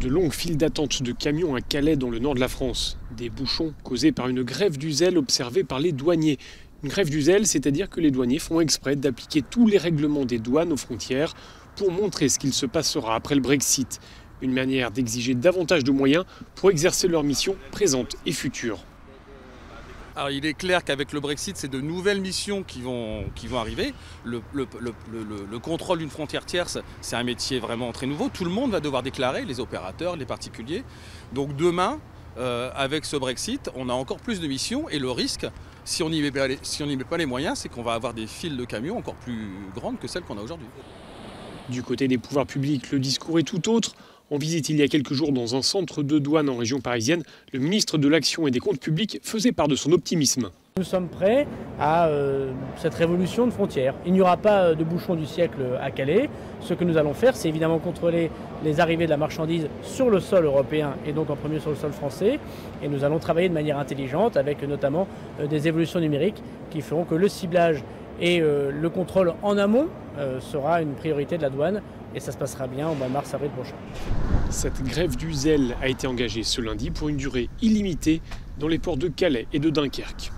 De longues files d'attente de camions à Calais dans le nord de la France. Des bouchons causés par une grève du zèle observée par les douaniers. Une grève du zèle, c'est-à-dire que les douaniers font exprès d'appliquer tous les règlements des douanes aux frontières pour montrer ce qu'il se passera après le Brexit. Une manière d'exiger davantage de moyens pour exercer leur mission présente et future. Alors il est clair qu'avec le Brexit, c'est de nouvelles missions qui vont, arriver. Le, contrôle d'une frontière tierce, c'est un métier vraiment très nouveau. Tout le monde va devoir déclarer, les opérateurs, les particuliers. Donc demain, euh, avec ce Brexit, on a encore plus de missions et le risque, si on n'y met, pas les moyens, c'est qu'on va avoir des files de camions encore plus grandes que celles qu'on a aujourd'hui. Du côté des pouvoirs publics, le discours est tout autre. En visite il y a quelques jours dans un centre de douane en région parisienne, le ministre de l'Action et des Comptes publics faisait part de son optimisme. Nous sommes prêts à euh, cette révolution de frontières. Il n'y aura pas euh, de bouchon du siècle à Calais. Ce que nous allons faire, c'est évidemment contrôler les arrivées de la marchandise sur le sol européen et donc en premier sur le sol français. Et nous allons travailler de manière intelligente avec notamment euh, des évolutions numériques qui feront que le ciblage et le contrôle en amont sera une priorité de la douane et ça se passera bien au mois de mars-avril prochain. Cette grève du zèle a été engagée ce lundi pour une durée illimitée dans les ports de Calais et de Dunkerque.